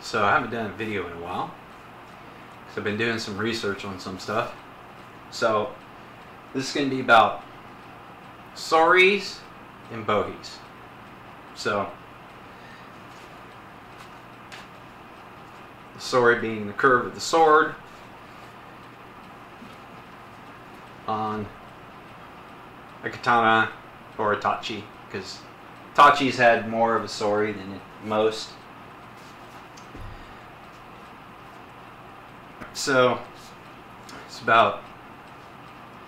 So I haven't done a video in a while. Because I've been doing some research on some stuff. So this is going to be about soris and bohis. So the sori being the curve of the sword on a katana or a tachi because Tachi's had more of a sori than most. So it's about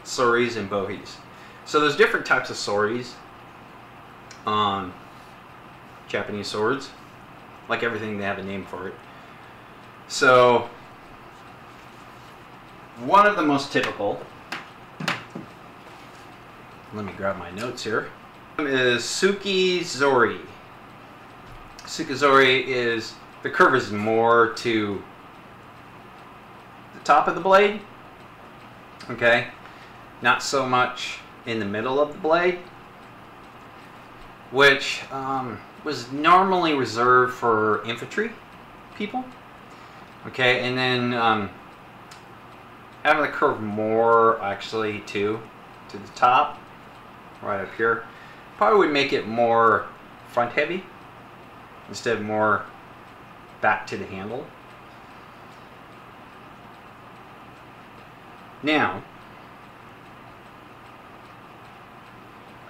soris and bohis. So there's different types of soris on Japanese swords. Like everything, they have a name for it. So one of the most typical. Let me grab my notes here is Tsukizori. Tsukizori is the curve is more to top of the blade. Okay, not so much in the middle of the blade, which um, was normally reserved for infantry people. Okay, and then um, having the curve more actually too to the top, right up here probably would make it more front heavy instead of more back to the handle. Now,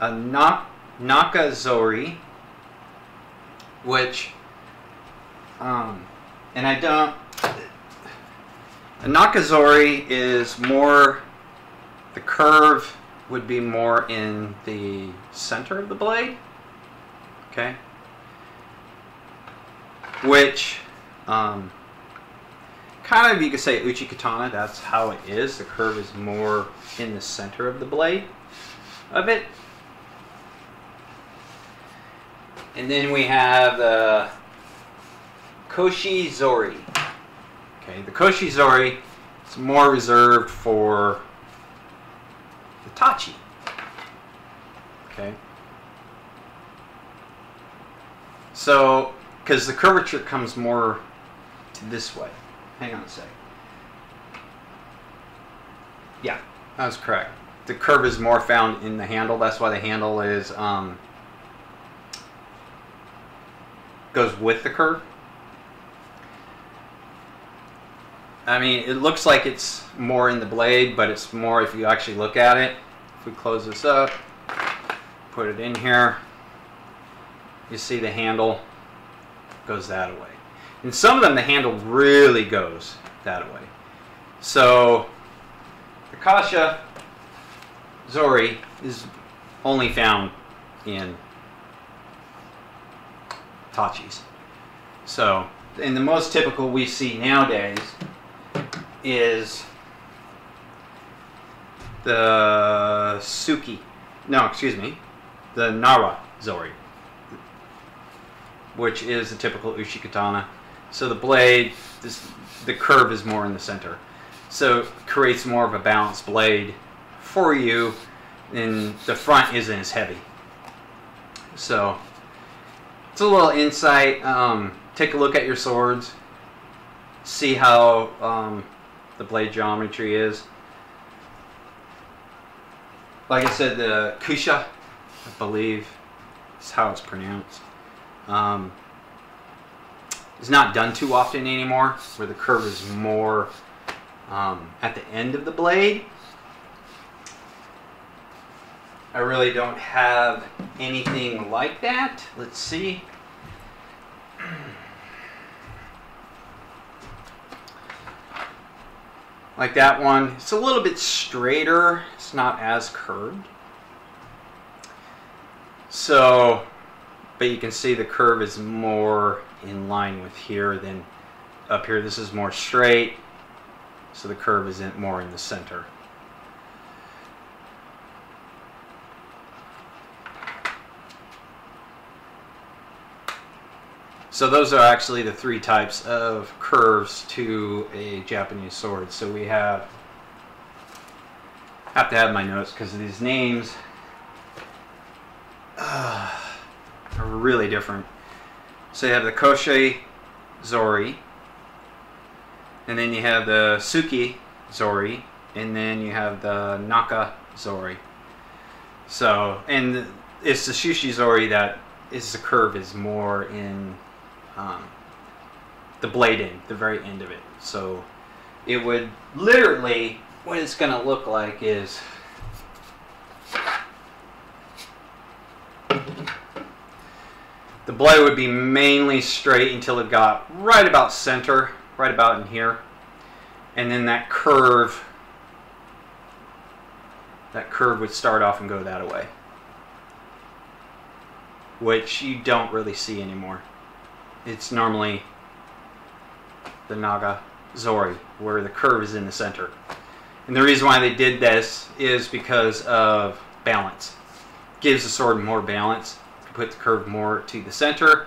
a Nak Nakazori, which, um, and I don't, a Nakazori is more the curve would be more in the center of the blade. Okay. Which, um, kind of you could say uchi katana, that's how it is. The curve is more in the center of the blade of it. And then we have uh, the Koshi Zori. Okay, the Koshi Zori is more reserved for the Tachi. Okay. So, because the curvature comes more to this way. Hang on a sec. Yeah, that was correct. The curve is more found in the handle. That's why the handle is um, goes with the curve. I mean, it looks like it's more in the blade, but it's more if you actually look at it. If we close this up, put it in here, you see the handle goes that way. In some of them, the handle really goes that way. So, the Kasha Zori is only found in Tachis. So, and the most typical we see nowadays is the Suki. No, excuse me. The Nara Zori. Which is the typical Ushikatana. So the blade, this, the curve is more in the center. So creates more of a balanced blade for you, and the front isn't as heavy. So it's a little insight. Um, take a look at your swords. See how um, the blade geometry is. Like I said, the Kusha, I believe, is how it's pronounced. Um, is not done too often anymore, where the curve is more um, at the end of the blade. I really don't have anything like that. Let's see. like that one. It's a little bit straighter. It's not as curved. So, but you can see the curve is more in line with here then up here. This is more straight, so the curve is in, more in the center. So those are actually the three types of curves to a Japanese sword. So we have, have to have my notes because these names uh, are really different. So you have the Koshi Zori, and then you have the Suki Zori, and then you have the Naka Zori. So, and it's the Shushi Zori that is the curve is more in um, the blade end, the very end of it. So, it would literally, what it's going to look like is the blade would be mainly straight until it got right about center, right about in here. And then that curve, that curve would start off and go that way. Which you don't really see anymore. It's normally the Naga Zori, where the curve is in the center. And the reason why they did this is because of balance. Gives the sword more balance put the curve more to the center,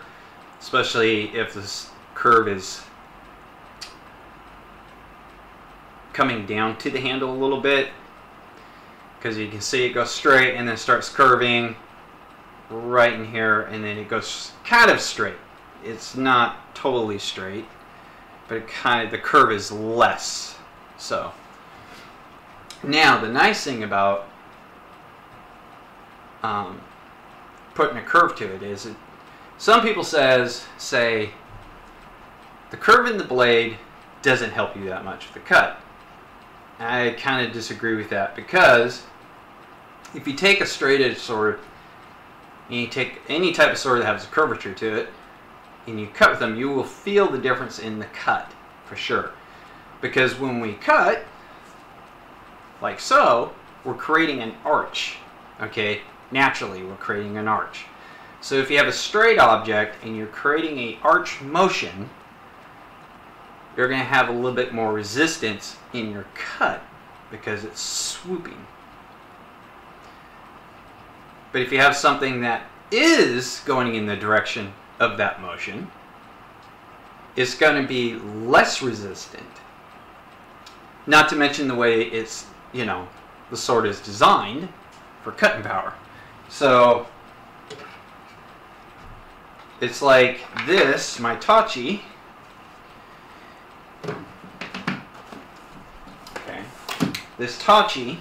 especially if this curve is coming down to the handle a little bit because you can see it goes straight and then starts curving right in here and then it goes kind of straight. It's not totally straight but it kind of the curve is less so. Now the nice thing about um, putting a curve to it is it, some people says say the curve in the blade doesn't help you that much with the cut. I kind of disagree with that because if you take a straight edge sword and you take any type of sword that has a curvature to it and you cut with them, you will feel the difference in the cut for sure. Because when we cut, like so, we're creating an arch. Okay, naturally we're creating an arch. So if you have a straight object and you're creating a arch motion, you're going to have a little bit more resistance in your cut because it's swooping. But if you have something that is going in the direction of that motion, it's going to be less resistant. Not to mention the way it's, you know, the sword is designed for cutting power. So it's like this, my Tachi. Okay. This Tachi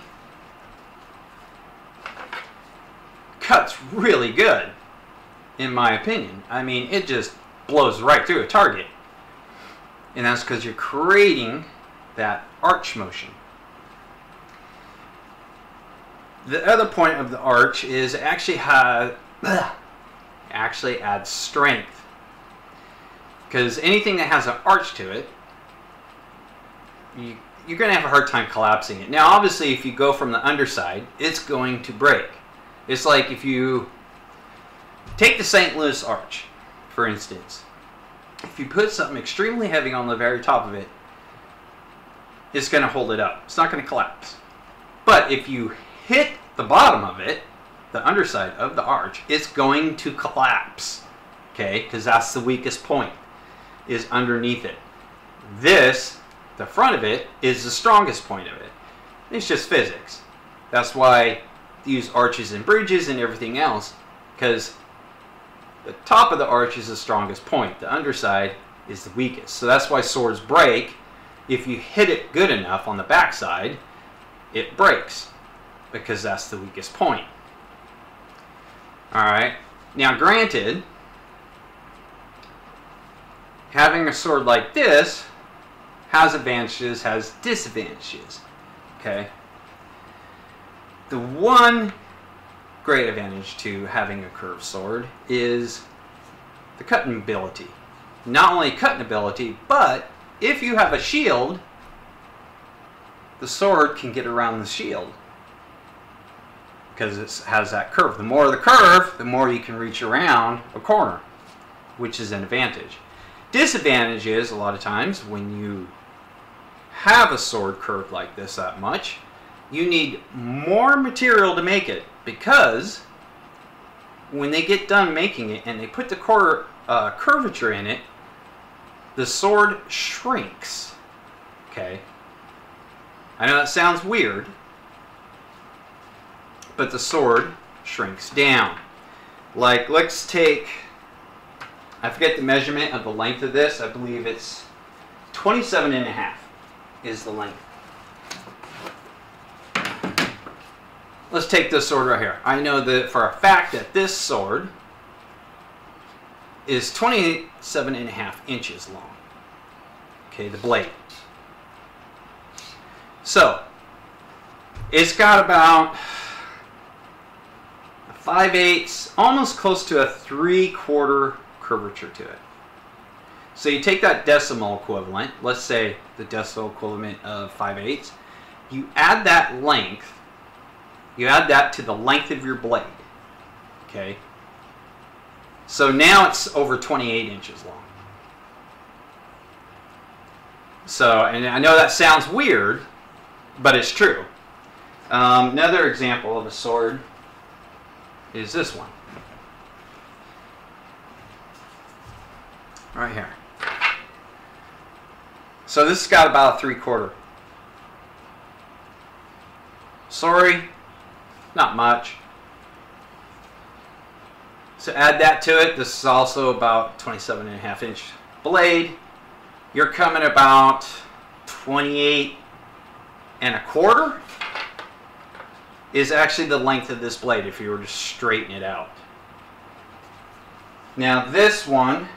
cuts really good, in my opinion. I mean, it just blows right through a target. And that's because you're creating that arch motion. The other point of the arch is actually how actually adds strength. Because anything that has an arch to it, you, you're going to have a hard time collapsing it. Now, obviously, if you go from the underside, it's going to break. It's like if you take the St. Louis arch, for instance. If you put something extremely heavy on the very top of it, it's going to hold it up. It's not going to collapse. But if you hit the bottom of it, the underside of the arch, it's going to collapse. Okay, because that's the weakest point, is underneath it. This, the front of it, is the strongest point of it. It's just physics. That's why they use arches and bridges and everything else, because the top of the arch is the strongest point. The underside is the weakest. So that's why swords break. If you hit it good enough on the backside, it breaks because that's the weakest point. Alright, now granted, having a sword like this has advantages, has disadvantages. Okay? The one great advantage to having a curved sword is the cutting ability. Not only cutting ability, but if you have a shield, the sword can get around the shield because it has that curve. The more the curve, the more you can reach around a corner, which is an advantage. Disadvantage is a lot of times when you have a sword curved like this that much, you need more material to make it because when they get done making it and they put the uh, curvature in it, the sword shrinks. Okay. I know that sounds weird, but the sword shrinks down. Like, let's take I forget the measurement of the length of this. I believe it's 27 and a half is the length. Let's take this sword right here. I know that for a fact that this sword is 27 and a half inches long. Okay, the blade. So, it's got about 5 eighths, almost close to a 3 quarter curvature to it. So you take that decimal equivalent, let's say the decimal equivalent of 5 eighths, you add that length, you add that to the length of your blade. Okay? So now it's over 28 inches long. So, and I know that sounds weird, but it's true. Um, another example of a sword is this one. Right here. So this has got about a three quarter. Sori, not much. So add that to it. This is also about 27 and a half inch blade. You're coming about 28 and a quarter is actually the length of this blade if you were to straighten it out. Now this one,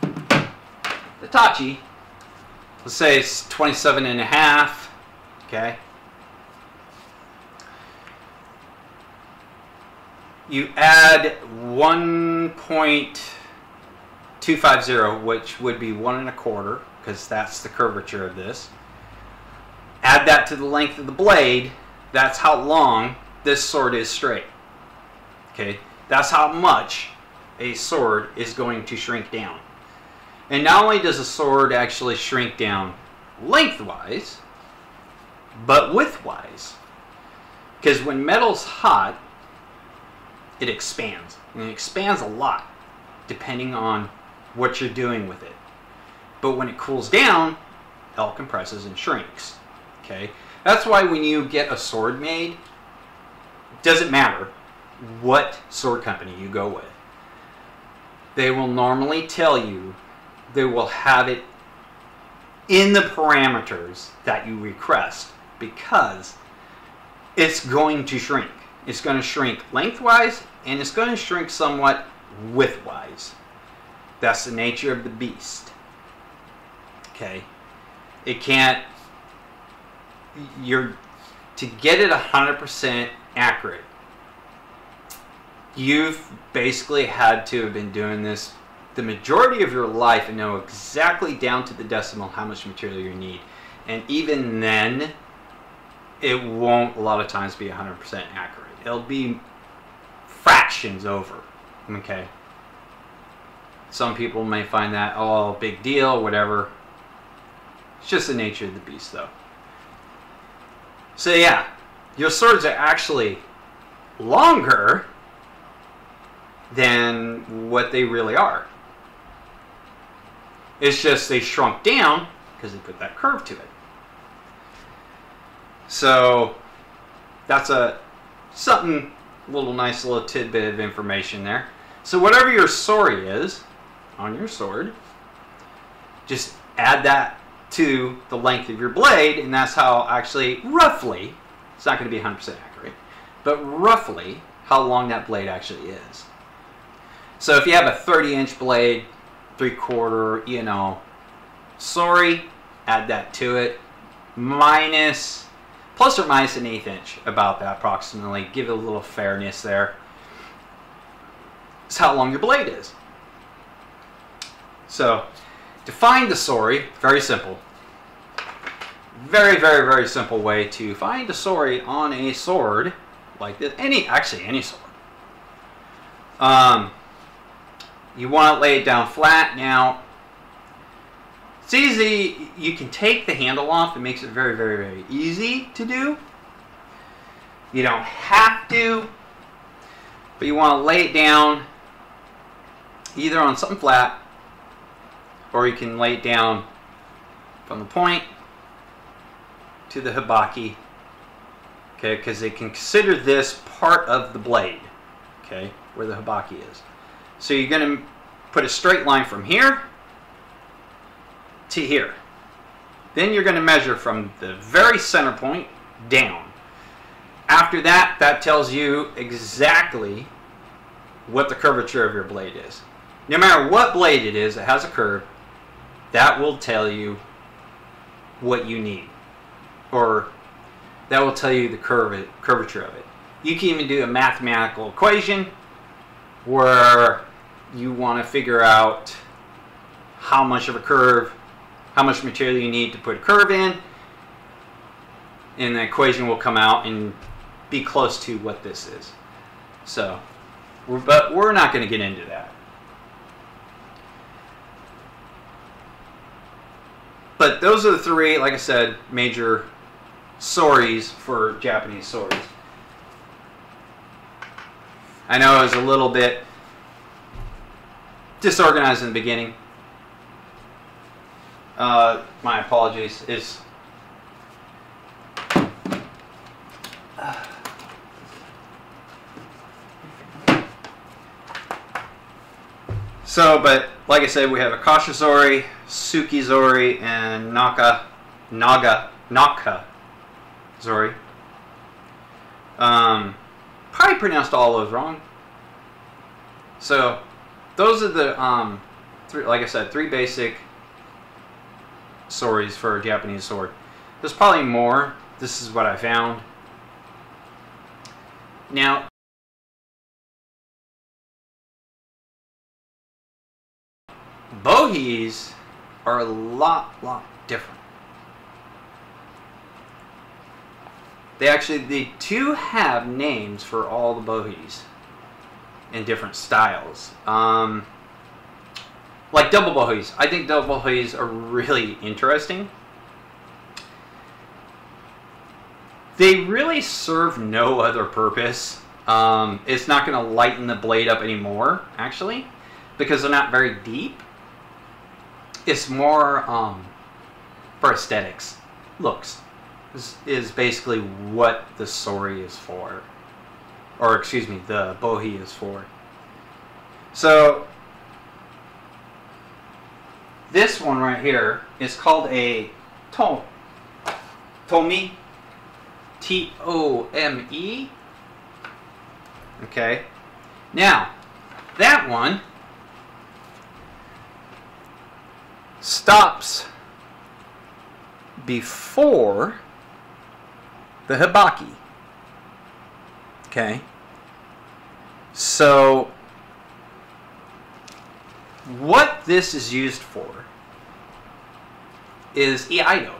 the Tachi, let's say it's 27 and a half, okay? You add 1.250, which would be one and a quarter, because that's the curvature of this. Add that to the length of the blade, that's how long this sword is straight. Okay, that's how much a sword is going to shrink down. And not only does a sword actually shrink down lengthwise, but widthwise. Because when metal's hot, it expands. And it expands a lot, depending on what you're doing with it. But when it cools down, it all compresses and shrinks. Okay? That's why when you get a sword made, doesn't matter what sword company you go with. They will normally tell you they will have it in the parameters that you request because it's going to shrink. It's going to shrink lengthwise and it's going to shrink somewhat widthwise. That's the nature of the beast. Okay? It can't you're to get it 100% accurate you've basically had to have been doing this the majority of your life and know exactly down to the decimal how much material you need. And even then it won't a lot of times be 100% accurate. It'll be fractions over okay? Some people may find that oh big deal whatever. It's just the nature of the beast though so yeah, your swords are actually longer than what they really are. It's just they shrunk down because they put that curve to it. So that's a something little nice little tidbit of information there. So whatever your sori is on your sword, just add that to the length of your blade, and that's how actually, roughly, it's not going to be 100% accurate, but roughly how long that blade actually is. So if you have a 30 inch blade, three quarter, you know, sori, add that to it, minus, plus or minus an eighth inch, about that approximately. Give it a little fairness there. It's how long your blade is. So to find the sori, very simple. Very, very, very simple way to find a sori on a sword like this. Any, actually, any sword. Um, you want to lay it down flat. Now, it's easy. You can take the handle off. It makes it very, very, very easy to do. You don't have to, but you want to lay it down either on something flat or you can lay it down from the point to the hibaki okay because they consider this part of the blade okay where the hibaki is so you're going to put a straight line from here to here. Then you're going to measure from the very center point down. After that, that tells you exactly what the curvature of your blade is. No matter what blade it is that has a curve, that will tell you what you need. Or that will tell you the curve, curvature of it. You can even do a mathematical equation where you want to figure out how much of a curve, how much material you need to put a curve in, and the equation will come out and be close to what this is. So, but we're not going to get into that. But those are the three, like I said, major soris for Japanese swords. I know it was a little bit disorganized in the beginning. Uh, my apologies. Is So, but like I said, we have Suki Zori, and Naka, Naga, Naka Zori. Um, probably pronounced all those wrong. So, those are the, um, three, like I said, three basic soris for a Japanese sword. There's probably more. This is what I found. Now, bohis are a lot, lot different. They actually, they do have names for all the bohis in different styles. Um, like double bohis. I think double bohis are really interesting. They really serve no other purpose. Um, it's not going to lighten the blade up anymore, actually, because they're not very deep it's more um, for aesthetics. Looks is, is basically what the sori is for. Or, excuse me, the bohi is for. So, this one right here is called a to, Tomi. T O M E. Okay. Now, that one stops before the hibaki. Okay? So, what this is used for is Iaido.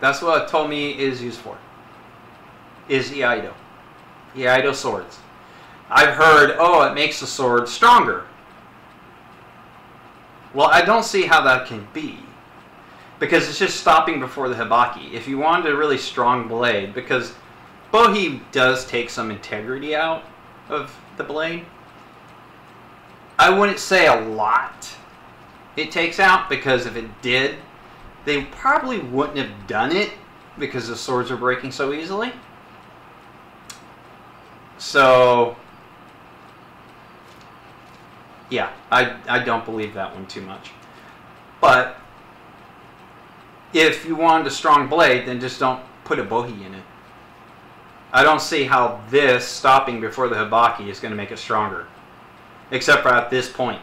That's what Tomi is used for. Is Iaido. Iaido swords. I've heard, oh, it makes the sword stronger. Well, I don't see how that can be. Because it's just stopping before the hibaki. If you wanted a really strong blade, because bohi does take some integrity out of the blade. I wouldn't say a lot it takes out, because if it did, they probably wouldn't have done it because the swords are breaking so easily. So, yeah, I, I don't believe that one too much. But if you wanted a strong blade, then just don't put a bohi in it. I don't see how this stopping before the hibaki is going to make it stronger. Except for at this point.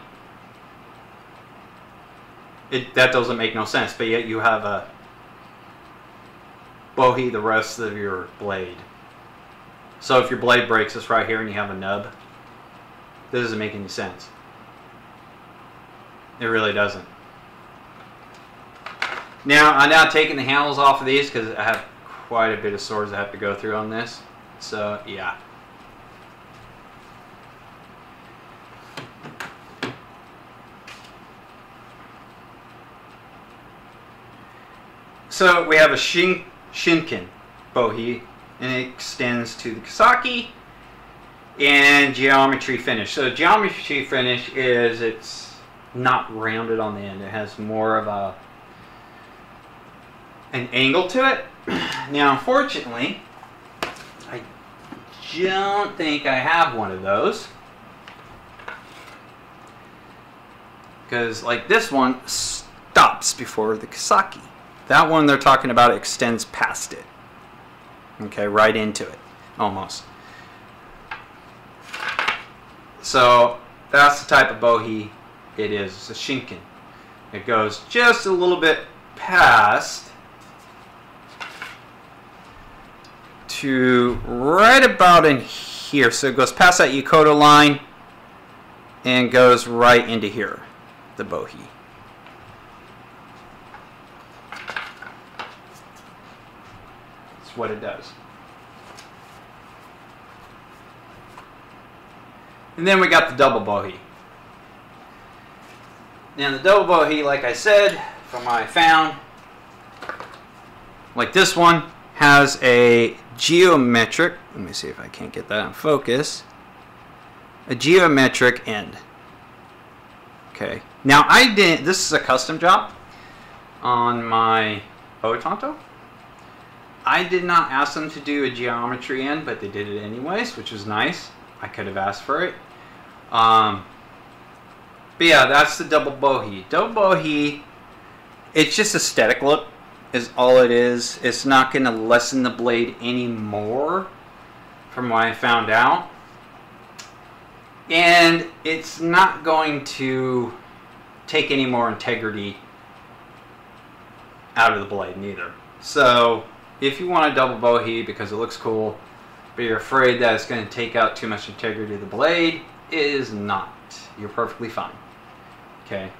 It, that doesn't make no sense, but yet you have a bohi the rest of your blade. So if your blade breaks, it's right here and you have a nub. This doesn't make any sense. It really doesn't. Now, I'm now taking the handles off of these because I have quite a bit of swords I have to go through on this. So, yeah. So we have a shin, Shinken bohi, and it extends to the Kosaki and geometry finish. So geometry finish is it's not rounded on the end. It has more of a an angle to it. Now, unfortunately, I don't think I have one of those. Because, like, this one stops before the Kasaki. That one they're talking about extends past it. Okay, right into it, almost. So, that's the type of bohi it is. It's a shinken. It goes just a little bit past to right about in here. So it goes past that Yokota line and goes right into here, the bohi. That's what it does. And then we got the double bohi. Now the double bohi, like I said, from what I found, like this one, has a geometric, let me see if I can't get that in focus, a geometric end. Okay, now I didn't, this is a custom job on my Otonto. I did not ask them to do a geometry end, but they did it anyways, which was nice. I could have asked for it. Um, but yeah, that's the double bohi. Double bohi, it's just aesthetic look is all it is. It's not going to lessen the blade anymore from what I found out. And it's not going to take any more integrity out of the blade neither. So if you want a double bohi because it looks cool, but you're afraid that it's going to take out too much integrity of the blade, it is not. You're perfectly fine. Okay.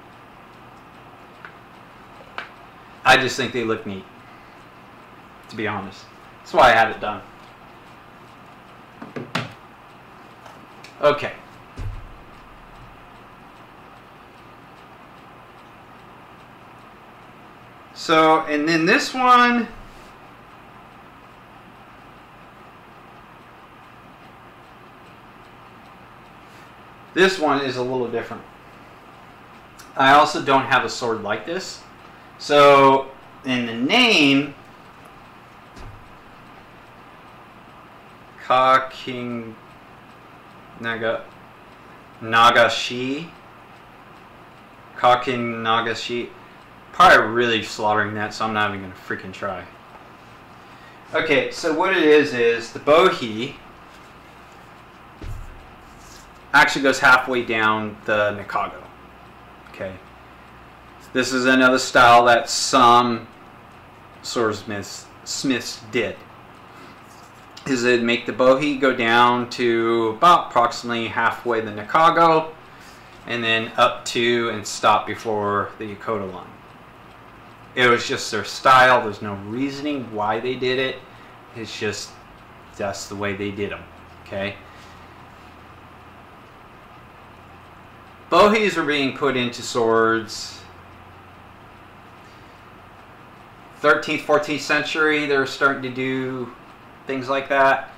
I just think they look neat. To be honest. That's why I had it done. Okay. So, and then this one This one is a little different. I also don't have a sword like this. So, in the name, Ka King Naga Nagashi. Ka King Nagashi. Probably really slaughtering that, so I'm not even gonna freaking try. Okay, so what it is is the bohi actually goes halfway down the Nikago. Okay. This is another style that some swordsmiths smiths did. Is it make the bohi go down to about approximately halfway the Nikago and then up to and stop before the Yokota line. It was just their style. There's no reasoning why they did it. It's just that's the way they did them. Okay. Bohis were being put into swords 13th, 14th century. They're starting to do things like that.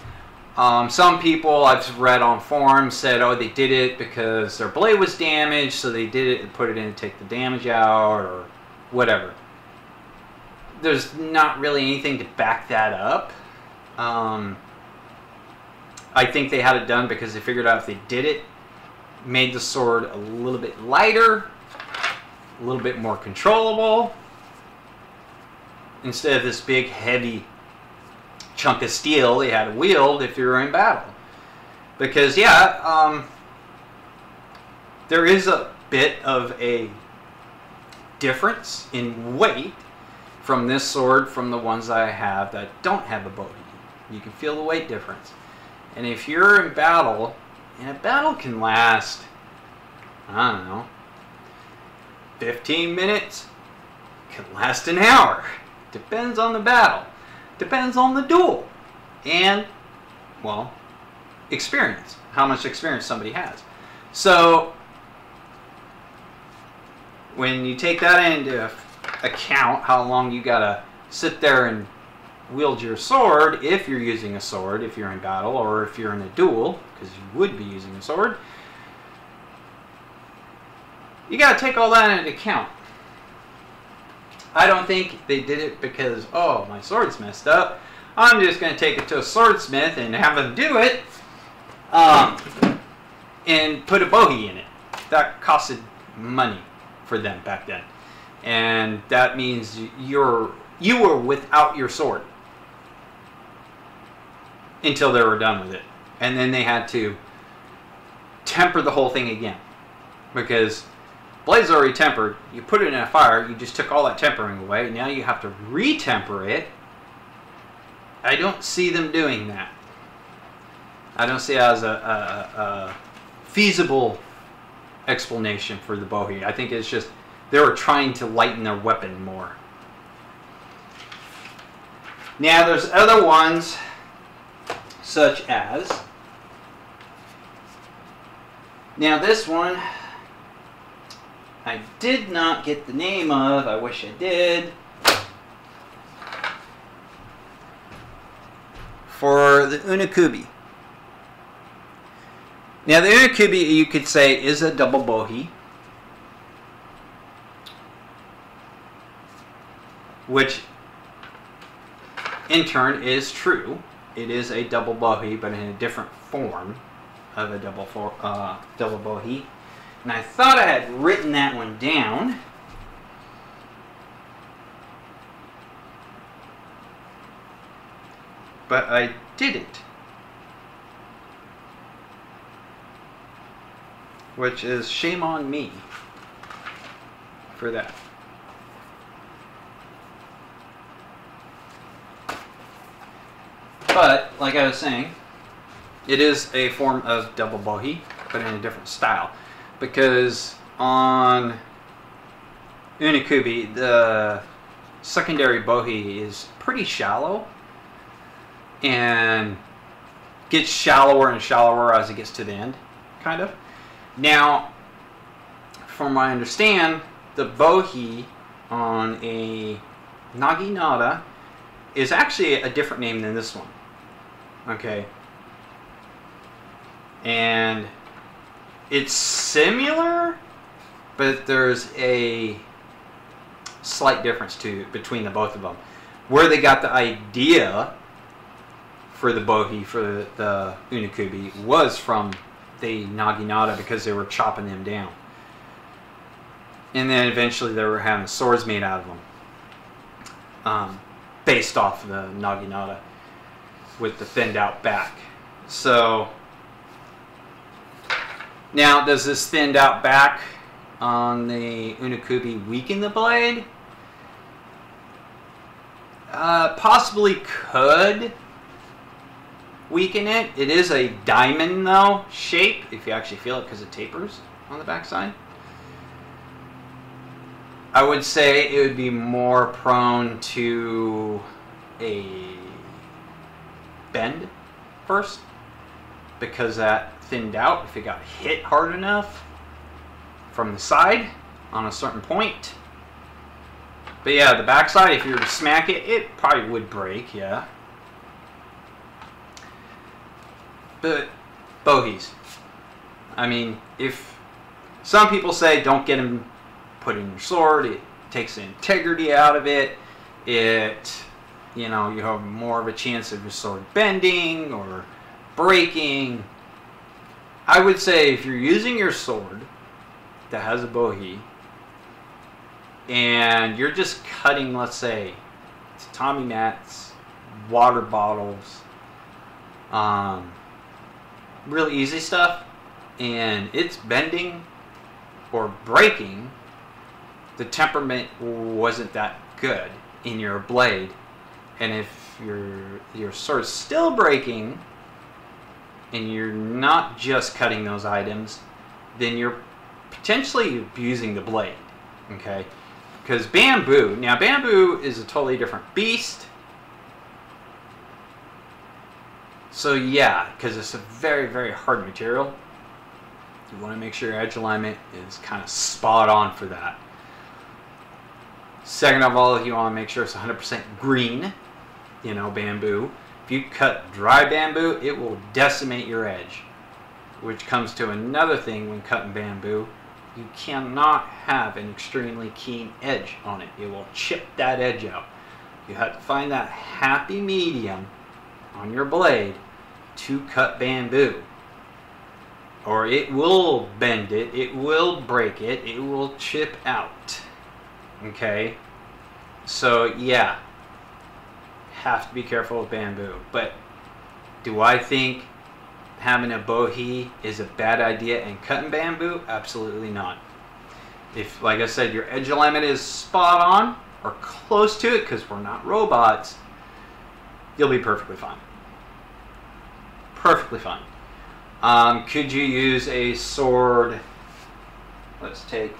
Um, some people I've read on forums said, oh, they did it because their blade was damaged, so they did it and put it in to take the damage out or whatever. There's not really anything to back that up. Um, I think they had it done because they figured out if they did it, made the sword a little bit lighter, a little bit more controllable, instead of this big heavy chunk of steel they had to wield if you were in battle. Because yeah, um, there is a bit of a difference in weight from this sword from the ones I have that don't have a bohi. You can feel the weight difference. And if you're in battle and a battle can last, I don't know, 15 minutes, can last an hour. Depends on the battle. Depends on the duel. And, well, experience. How much experience somebody has. So, when you take that into account, how long you gotta sit there and wield your sword if you're using a sword, if you're in battle, or if you're in a duel, because you would be using a sword. You got to take all that into account. I don't think they did it because, oh, my sword's messed up. I'm just going to take it to a swordsmith and have them do it um, and put a bohi in it. That costed money. for them back then, and that means you're you were without your sword until they were done with it, and then they had to temper the whole thing again because blades already tempered. You put it in a fire, you just took all that tempering away. Now you have to retemper it. I don't see them doing that. I don't see it as a, a, a feasible explanation for the bohi. I think it's just they were trying to lighten their weapon more. Now there's other ones such as now this one I did not get the name of, I wish I did. For the Unukubi. Now the Unukubi you could say is a double bohi. Which in turn is true. It is a double bohi, but in a different form of a double for, uh, double bohi. And I thought I had written that one down. But I didn't. Which is shame on me for that. But, like I was saying, it is a form of double bohi, but in a different style because on Unikubi, the secondary bohi is pretty shallow and gets shallower and shallower as it gets to the end, kind of. Now, from what I understand, the bohi on a Naginata is actually a different name than this one. Okay. And it's similar, but there's a slight difference to between the both of them. Where they got the idea for the bohi for the, the unukubi was from the naginata because they were chopping them down. And then eventually they were having swords made out of them. Um, based off the naginata with the thinned out back. So now, does this thinned out back on the Unukubi weaken the blade? Uh, possibly could weaken it. It is a diamond though shape if you actually feel it because it tapers on the backside. I would say it would be more prone to a bend first because that thinned out if it got hit hard enough from the side on a certain point. But yeah, the backside, if you were to smack it, it probably would break, yeah. But bohis. I mean, if some people say don't get them put in your sword, it takes the integrity out of it. It, you know, you have more of a chance of your sword bending or breaking. I would say if you're using your sword that has a bohi and you're just cutting, let's say, tatami mats, water bottles, um, really easy stuff, and it's bending or breaking, the temperament wasn't that good in your blade. And if your your sword's still breaking, and you're not just cutting those items, then you're potentially abusing the blade. Okay? Because bamboo, now bamboo is a totally different beast. So yeah, because it's a very, very hard material. You want to make sure your edge alignment is kind of spot on for that. Second of all, you want to make sure it's 100% green, you know, bamboo. If you cut dry bamboo, it will decimate your edge. Which comes to another thing when cutting bamboo. You cannot have an extremely keen edge on it. It will chip that edge out. You have to find that happy medium on your blade to cut bamboo. or it will bend it, it will break it, it will chip out. Okay? So, yeah, have to be careful with bamboo. But do I think having a bohi is a bad idea and cutting bamboo? Absolutely not. If, like I said, your edge alignment is spot on or close to it, because we're not robots, you'll be perfectly fine. Perfectly fine. Um, could you use a sword? Let's take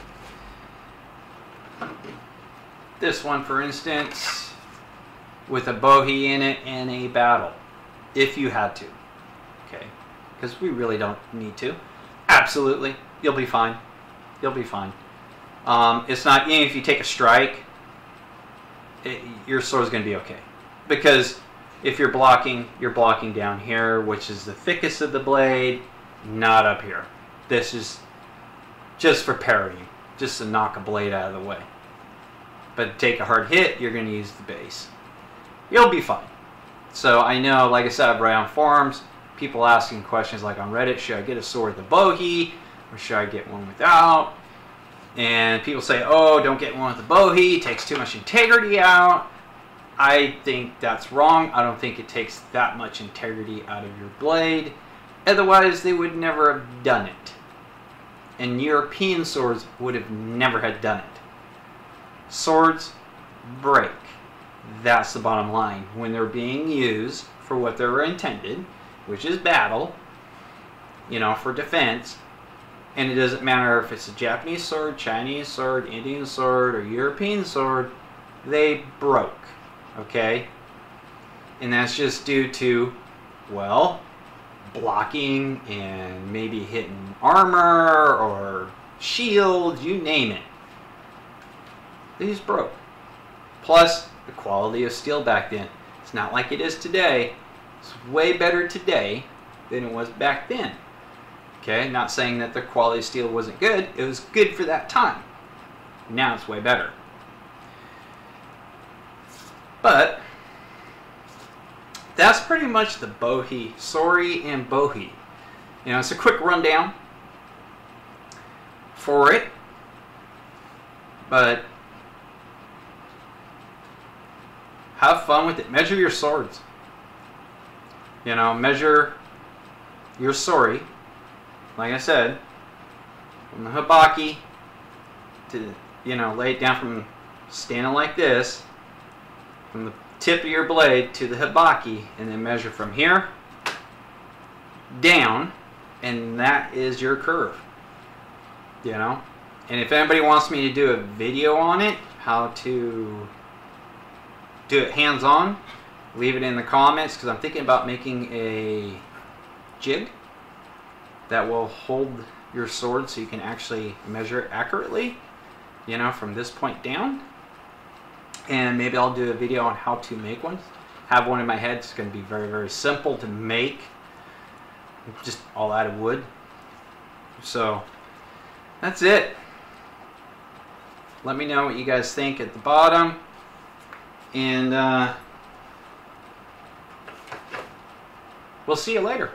this one, for instance, with a bohi in it in a battle, if you had to. Okay, because we really don't need to. Absolutely, you'll be fine. You'll be fine. Um, it's not even if you take a strike, it, your sword's going to be okay. Because if you're blocking, you're blocking down here, which is the thickest of the blade, not up here. This is just for parrying, just to knock a blade out of the way. But take a hard hit, you're going to use the base. You'll be fine. So I know, like I said, I've read on forums, people asking questions like on Reddit, should I get a sword with a bohi, or should I get one without? And people say, oh, don't get one with a bohi, it takes too much integrity out. I think that's wrong. I don't think it takes that much integrity out of your blade. Otherwise, they would never have done it. And European swords would have never had done it. Swords break. That's the bottom line. When they're being used for what they were intended, which is battle, you know, for defense, and it doesn't matter if it's a Japanese sword, Chinese sword, Indian sword, or European sword, they broke. Okay? And that's just due to, well, blocking and maybe hitting armor or shields, you name it. These broke. Plus, the quality of steel back then. It's not like it is today. It's way better today than it was back then. Okay, not saying that the quality of steel wasn't good. It was good for that time. Now it's way better. But that's pretty much the bohi, sori and bohi. You know, it's a quick rundown for it. But have fun with it. Measure your swords. You know, measure your sori. Like I said, from the habaki to, you know, lay it down from standing like this from the tip of your blade to the habaki and then measure from here down and that is your curve you know and if anybody wants me to do a video on it how to do it hands-on leave it in the comments because I'm thinking about making a jig that will hold your sword so you can actually measure it accurately you know from this point down and maybe I'll do a video on how to make one. Have one in my head. It's going to be very, very simple to make. Just all out of wood. So, that's it. Let me know what you guys think at the bottom. And uh, we'll see you later.